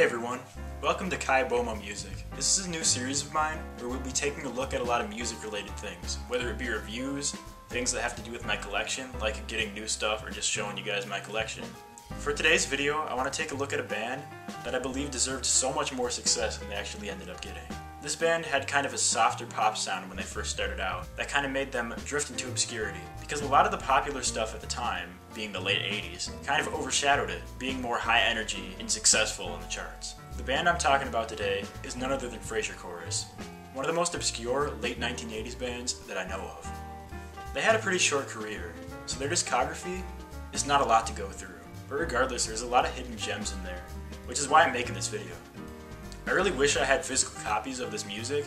Hey everyone, welcome to Kaibomo Music. This is a new series of mine where we'll be taking a look at a lot of music related things, whether it be reviews, things that have to do with my collection, like getting new stuff or just showing you guys my collection. For today's video, I want to take a look at a band that I believe deserved so much more success than they actually ended up getting. This band had kind of a softer pop sound when they first started out that kind of made them drift into obscurity because a lot of the popular stuff at the time, being the late 80s, kind of overshadowed it, being more high energy and successful in the charts. The band I'm talking about today is none other than Frazier Chorus, one of the most obscure late 1980s bands that I know of. They had a pretty short career, so their discography is not a lot to go through. But regardless, there's a lot of hidden gems in there, which is why I'm making this video. I really wish I had physical copies of this music,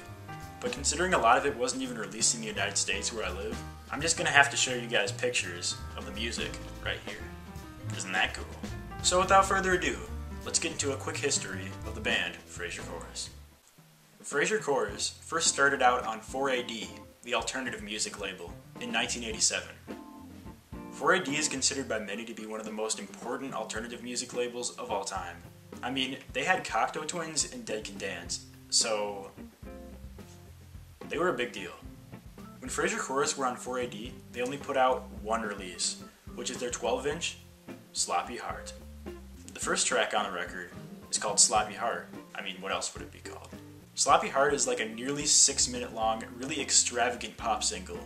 but considering a lot of it wasn't even released in the United States where I live, I'm just gonna have to show you guys pictures of the music right here. Isn't that cool? So without further ado, let's get into a quick history of the band Frazier Chorus. Frazier Chorus first started out on 4AD, the alternative music label, in 1987. 4AD is considered by many to be one of the most important alternative music labels of all time. I mean, they had Cocteau Twins and Dead Can Dance, so they were a big deal. When Frazier Chorus were on 4AD, they only put out one release, which is their 12 inch Sloppy Heart. The first track on the record is called Sloppy Heart. I mean, what else would it be called? Sloppy Heart is like a nearly six minute long, really extravagant pop single.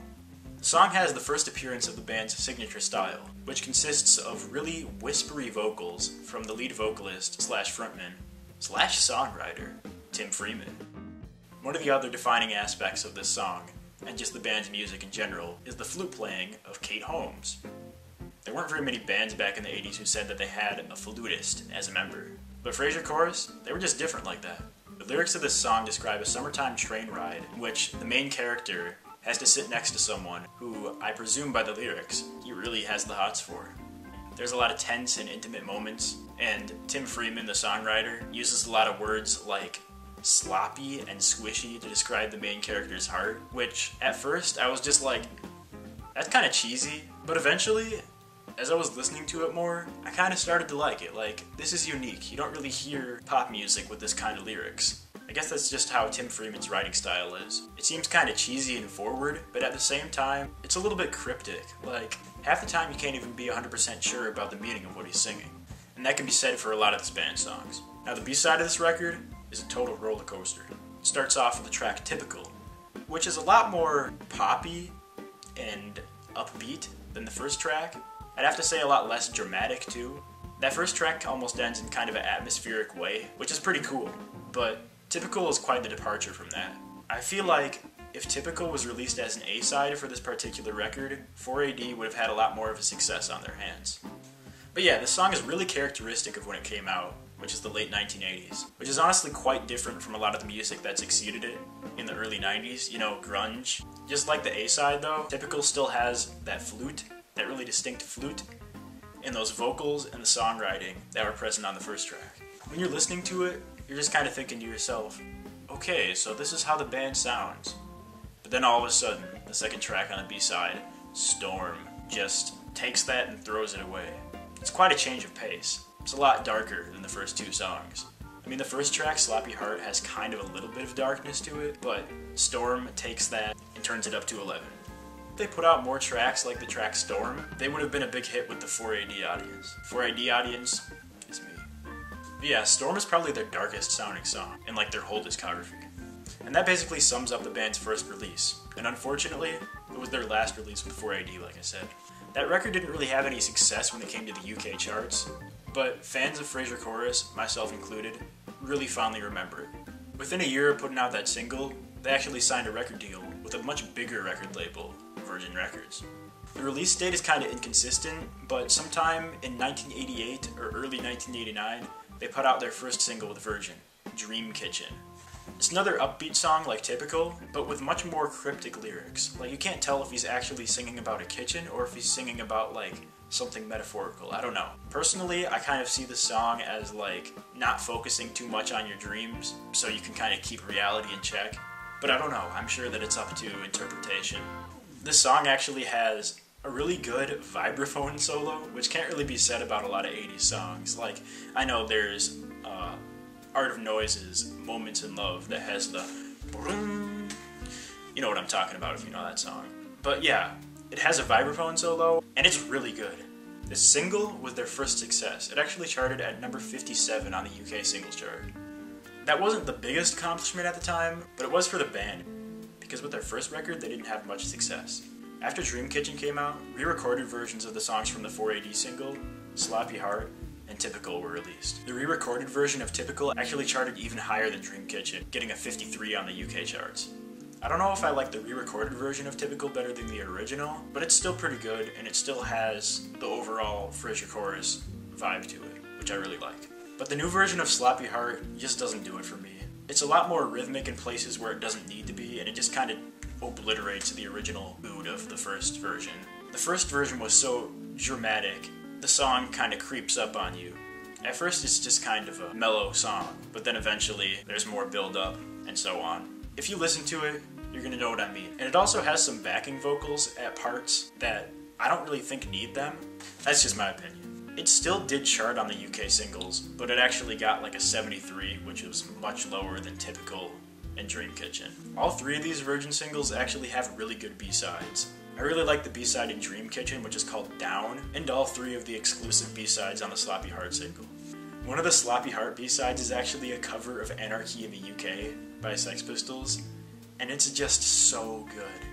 The song has the first appearance of the band's signature style, which consists of really whispery vocals from the lead vocalist slash frontman slash songwriter, Tim Freeman. One of the other defining aspects of this song, and just the band's music in general, is the flute playing of Kate Holmes. There weren't very many bands back in the 80s who said that they had a flutist as a member, but Frazier Chorus, they were just different like that. The lyrics of this song describe a summertime train ride in which the main character has to sit next to someone who, I presume by the lyrics, he really has the hots for. There's a lot of tense and intimate moments, and Tim Freeman, the songwriter, uses a lot of words like sloppy and squishy to describe the main character's heart, which at first I was just like, that's kind of cheesy, but eventually, as I was listening to it more, I kind of started to like it. Like, this is unique. You don't really hear pop music with this kind of lyrics. I guess that's just how Tim Freeman's writing style is. It seems kind of cheesy and forward, but at the same time, it's a little bit cryptic. Like, half the time you can't even be 100% sure about the meaning of what he's singing. And that can be said for a lot of this band's songs. Now, the B side of this record is a total roller coaster. It starts off with the track Typical, which is a lot more poppy and upbeat than the first track. I'd have to say a lot less dramatic too. That first track almost ends in kind of an atmospheric way, which is pretty cool, but Typical is quite the departure from that. I feel like if Typical was released as an A-side for this particular record, 4AD would have had a lot more of a success on their hands. But yeah, this song is really characteristic of when it came out, which is the late 1980s, which is honestly quite different from a lot of the music that succeeded it in the early 90s, you know, grunge. Just like the A-side though, Typical still has that flute, that really distinct flute, and those vocals and the songwriting that were present on the first track. When you're listening to it, you're just kind of thinking to yourself, okay, so this is how the band sounds. But then all of a sudden, the second track on the B side, Storm, just takes that and throws it away. It's quite a change of pace. It's a lot darker than the first two songs. I mean, the first track, Sloppy Heart, has kind of a little bit of darkness to it, but Storm takes that and turns it up to 11. They put out more tracks like the track Storm, they would have been a big hit with the 4AD audience. 4AD audience is me. But yeah, Storm is probably their darkest sounding song in like their whole discography. And that basically sums up the band's first release. And unfortunately, it was their last release with 4AD, like I said. That record didn't really have any success when it came to the UK charts, but fans of Frazier Chorus, myself included, really fondly remember it. Within a year of putting out that single, they actually signed a record deal with a much bigger record label, Virgin Records. The release date is kind of inconsistent, but sometime in 1988 or early 1989, they put out their first single with Virgin, Dream Kitchen. It's another upbeat song like typical, but with much more cryptic lyrics. Like you can't tell if he's actually singing about a kitchen or if he's singing about like something metaphorical. I don't know. Personally, I kind of see the song as like not focusing too much on your dreams so you can kind of keep reality in check. But I don't know. I'm sure that it's up to interpretation. This song actually has a really good vibraphone solo, which can't really be said about a lot of 80s songs. Like, I know there's uh, Art of Noise's Moments in Love that has the. You know what I'm talking about if you know that song. But yeah, it has a vibraphone solo, and it's really good. The single was their first success. It actually charted at number 57 on the UK singles chart. That wasn't the biggest accomplishment at the time, but it was for the band, because with their first record, they didn't have much success. After Dream Kitchen came out, re recorded versions of the songs from the 4AD single, Sloppy Heart, and Typical were released. The re recorded version of Typical actually charted even higher than Dream Kitchen, getting a 53 on the UK charts. I don't know if I like the re-recorded version of Typical better than the original, but it's still pretty good, and it still has the overall Frazier Chorus vibe to it, which I really like. But the new version of Sloppy Heart just doesn't do it for me. It's a lot more rhythmic in places where it doesn't need to be, and it just kind of obliterates the original mood of the first version. The first version was so dramatic, the song kind of creeps up on you. At first, it's just kind of a mellow song, but then eventually there's more build up and so on. If you listen to it, you're gonna know what I mean. And it also has some backing vocals at parts that I don't really think need them. That's just my opinion. It still did chart on the UK singles, but it actually got like a 73, which was much lower than typical in Dream Kitchen. All three of these Virgin singles actually have really good B-sides. I really like the B-side in Dream Kitchen, which is called Down, and all three of the exclusive B-sides on the Sloppy Heart single. One of the Sloppy Heart B-sides is actually a cover of Anarchy in the UK by Sex Pistols, and it's just so good.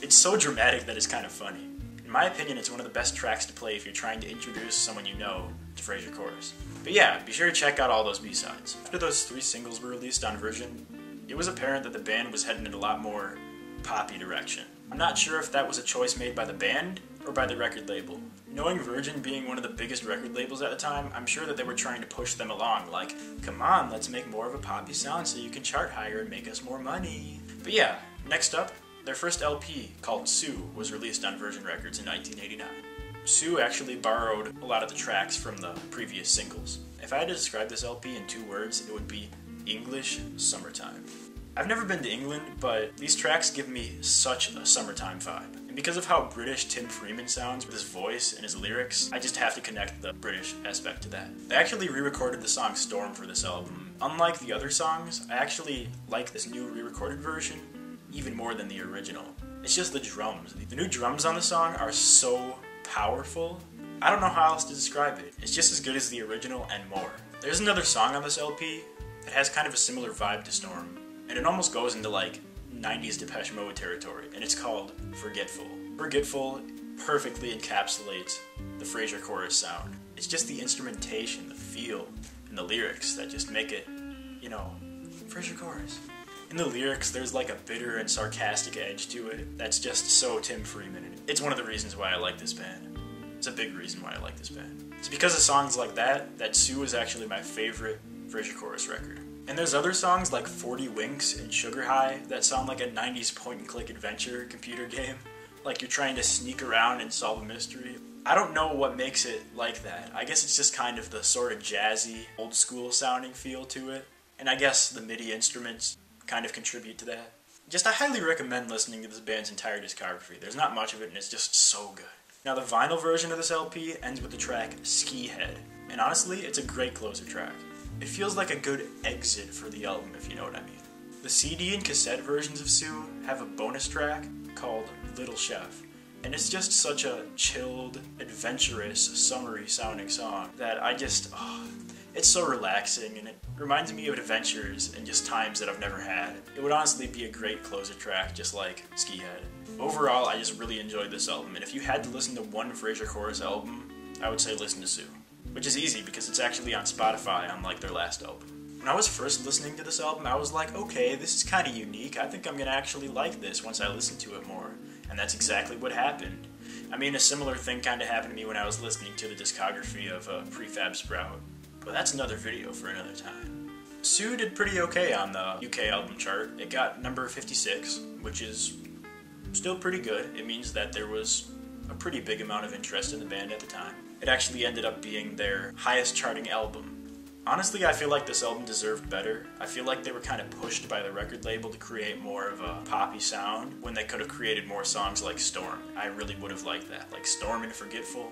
It's so dramatic that it's kind of funny. My opinion, it's one of the best tracks to play if you're trying to introduce someone you know to Frazier Chorus. But yeah, be sure to check out all those B-sides. After those three singles were released on Virgin, it was apparent that the band was heading in a lot more poppy direction. I'm not sure if that was a choice made by the band or by the record label. Knowing Virgin being one of the biggest record labels at the time, I'm sure that they were trying to push them along, like, come on, let's make more of a poppy sound so you can chart higher and make us more money. But yeah, next up, their first LP, called Sue, was released on Virgin Records in 1989. Sue actually borrowed a lot of the tracks from the previous singles. If I had to describe this LP in two words, it would be English Summertime. I've never been to England, but these tracks give me such a summertime vibe. And because of how British Tim Freeman sounds with his voice and his lyrics, I just have to connect the British aspect to that. They actually re recorded the song Storm for this album. Unlike the other songs, I actually like this new re recorded version even more than the original. It's just the drums. The new drums on the song are so powerful. I don't know how else to describe it. It's just as good as the original and more. There's another song on this LP that has kind of a similar vibe to Storm, and it almost goes into like 90s Depeche Mode territory, and it's called Forgetful. Forgetful perfectly encapsulates the Frazier chorus sound. It's just the instrumentation, the feel, and the lyrics that just make it, you know, Frazier chorus. In the lyrics, there's like a bitter and sarcastic edge to it that's just so Tim Freeman. It's one of the reasons why I like this band. It's a big reason why I like this band. It's because of songs like that that Sue is actually my favorite Frazier chorus record. And there's other songs like 40 Winks and Sugar High that sound like a 90s point and click adventure computer game. Like you're trying to sneak around and solve a mystery. I don't know what makes it like that. I guess it's just kind of the sort of jazzy, old school sounding feel to it. And I guess the MIDI instruments kind of contribute to that. Just I highly recommend listening to this band's entire discography. There's not much of it and it's just so good. Now the vinyl version of this LP ends with the track Ski Head. And honestly, it's a great closer track. It feels like a good exit for the album, if you know what I mean. The CD and cassette versions of Sue have a bonus track called Little Chef, and it's just such a chilled, adventurous, summery sounding song that I just, oh, it's so relaxing and it reminds me of adventures and just times that I've never had. It would honestly be a great closer track, just like Ski Head. Overall, I just really enjoyed this album, and if you had to listen to one Frazier Chorus album, I would say listen to Sue which is easy because it's actually on Spotify, unlike their last album. When I was first listening to this album, I was like, okay, this is kind of unique. I think I'm gonna actually like this once I listen to it more. And that's exactly what happened. I mean, a similar thing kind of happened to me when I was listening to the discography of uh, Prefab Sprout. But that's another video for another time. Sue did pretty okay on the UK album chart. It got number 56, which is still pretty good. It means that there was a pretty big amount of interest in the band at the time. It actually ended up being their highest charting album. Honestly, I feel like this album deserved better. I feel like they were kind of pushed by the record label to create more of a poppy sound when they could have created more songs like Storm. I really would have liked that. Like Storm and Forgetful.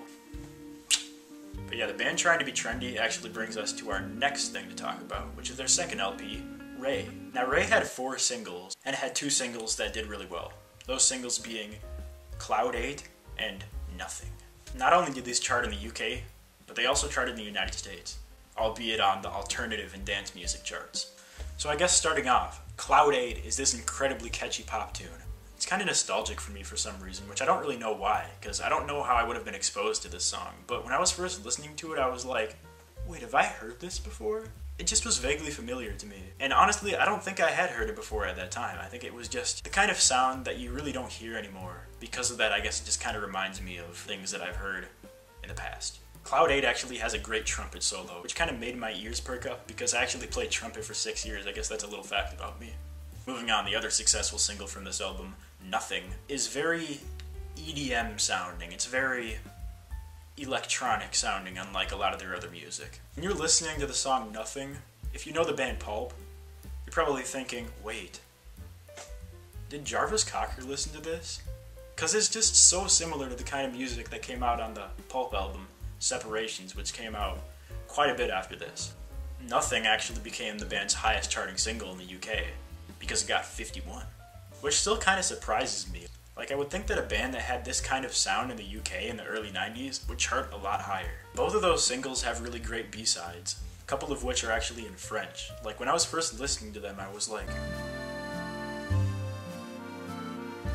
But yeah, the band trying to be trendy actually brings us to our next thing to talk about, which is their second LP, Ray. Now, Ray had four singles, and had two singles that did really well. Those singles being Cloud 8 and Nothing. Not only did these chart in the UK, but they also charted in the United States, albeit on the alternative and dance music charts. So I guess starting off, Cloud 8 is this incredibly catchy pop tune. Kind of nostalgic for me for some reason, which I don't really know why, because I don't know how I would have been exposed to this song. But when I was first listening to it, I was like, wait, have I heard this before? It just was vaguely familiar to me. And honestly, I don't think I had heard it before at that time. I think it was just the kind of sound that you really don't hear anymore. Because of that, I guess it just kind of reminds me of things that I've heard in the past. Cloud 8 actually has a great trumpet solo, which kind of made my ears perk up because I actually played trumpet for six years. I guess that's a little fact about me. Moving on, the other successful single from this album, Nothing, is very EDM sounding. It's very electronic sounding, unlike a lot of their other music. When you're listening to the song Nothing, if you know the band Pulp, you're probably thinking, wait, did Jarvis Cocker listen to this? Because it's just so similar to the kind of music that came out on the Pulp album, Separations, which came out quite a bit after this. Nothing actually became the band's highest charting single in the UK, because it got 51. Which still kind of surprises me. Like, I would think that a band that had this kind of sound in the UK in the early 90s would chart a lot higher. Both of those singles have really great B-sides, a couple of which are actually in French. Like, when I was first listening to them, I was like,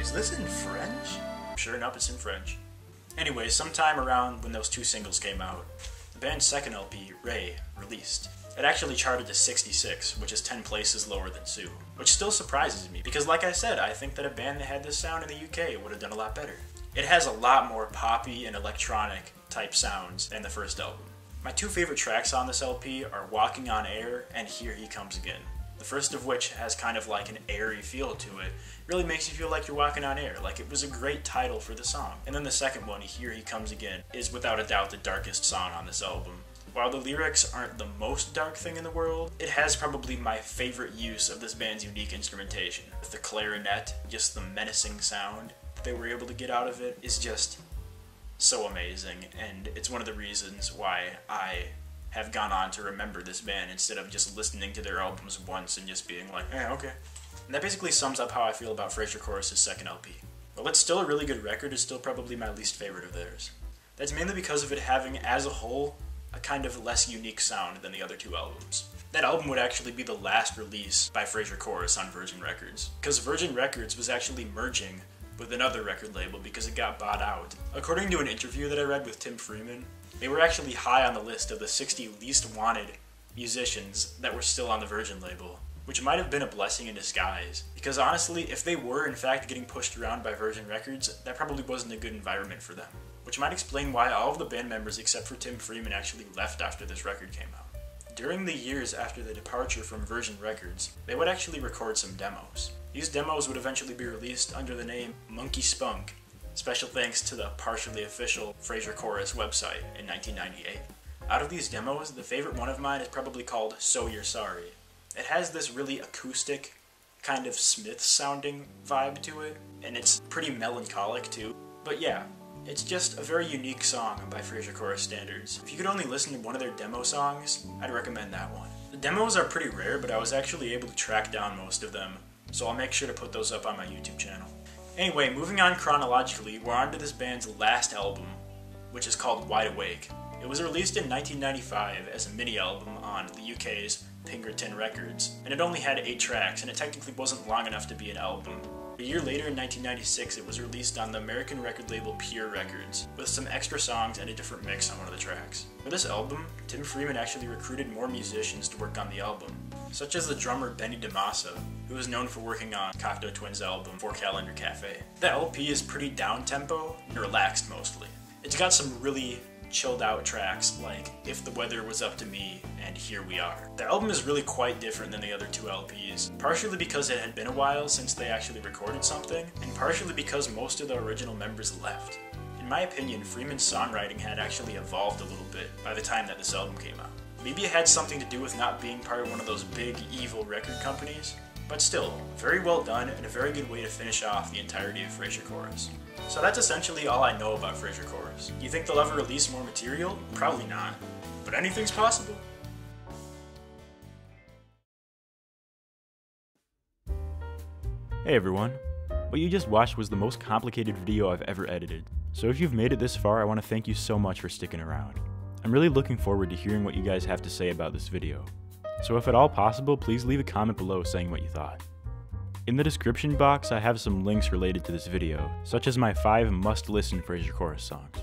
Is this in French? Sure enough, it's in French. Anyway, sometime around when those two singles came out, the band's second LP, Ray, released. It actually charted to 66, which is 10 places lower than Sue. Which still surprises me, because like I said, I think that a band that had this sound in the UK would have done a lot better. It has a lot more poppy and electronic type sounds than the first album. My two favorite tracks on this LP are Walking on Air and Here He Comes Again. The first of which has kind of like an airy feel to it. Really makes you feel like you're walking on air, like it was a great title for the song. And then the second one, Here He Comes Again, is without a doubt the darkest song on this album. While the lyrics aren't the most dark thing in the world, it has probably my favorite use of this band's unique instrumentation. With the clarinet, just the menacing sound that they were able to get out of it is just so amazing, and it's one of the reasons why I have gone on to remember this band instead of just listening to their albums once and just being like, eh, okay. And that basically sums up how I feel about Frazier Chorus's second LP. While it's still a really good record, it's still probably my least favorite of theirs. That's mainly because of it having, as a whole, a kind of less unique sound than the other two albums. That album would actually be the last release by Frazier Chorus on Virgin Records, because Virgin Records was actually merging with another record label because it got bought out. According to an interview that I read with Tim Freeman, they were actually high on the list of the 60 least wanted musicians that were still on the Virgin label, which might have been a blessing in disguise. Because honestly, if they were in fact getting pushed around by Virgin Records, that probably wasn't a good environment for them which might explain why all of the band members except for Tim Freeman actually left after this record came out. During the years after the departure from Virgin Records, they would actually record some demos. These demos would eventually be released under the name Monkey Spunk, special thanks to the partially official Frazier Chorus website in 1998. Out of these demos, the favorite one of mine is probably called So You're Sorry. It has this really acoustic, kind of Smith sounding vibe to it, and it's pretty melancholic too. But yeah, it's just a very unique song by Frazier Chorus standards. If you could only listen to one of their demo songs, I'd recommend that one. The demos are pretty rare, but I was actually able to track down most of them, so I'll make sure to put those up on my YouTube channel. Anyway, moving on chronologically, we're on to this band's last album, which is called Wide Awake. It was released in 1995 as a mini album on the UK's Pinkerton Records, and it only had 8 tracks, and it technically wasn't long enough to be an album. A year later, in 1996, it was released on the American record label Pure Records, with some extra songs and a different mix on one of the tracks. For this album, Tim Freeman actually recruited more musicians to work on the album, such as the drummer Benny Di Massa, who is known for working on Cocteau Twins' album Four Calendar Cafe. The LP is pretty down-tempo and relaxed mostly. It's got some really chilled out tracks like If the Weather Was Up to Me and Here We Are. The album is really quite different than the other two LPs, partially because it had been a while since they actually recorded something, and partially because most of the original members left. In my opinion, Freeman's songwriting had actually evolved a little bit by the time that this album came out. Maybe it had something to do with not being part of one of those big evil record companies, But still, very well done and a very good way to finish off the entirety of Frazier Chorus. So that's essentially all I know about Frazier Chorus. You think they'll ever release more material? Probably not. But anything's possible. Hey everyone. What you just watched was the most complicated video I've ever edited. So if you've made it this far, I want to thank you so much for sticking around. I'm really looking forward to hearing what you guys have to say about this video. So if at all possible, please leave a comment below saying what you thought. In the description box, I have some links related to this video, such as my 5 must-listen Frazier Chorus songs.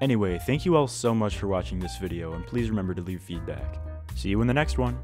Anyway, thank you all so much for watching this video, and please remember to leave feedback. See you in the next one!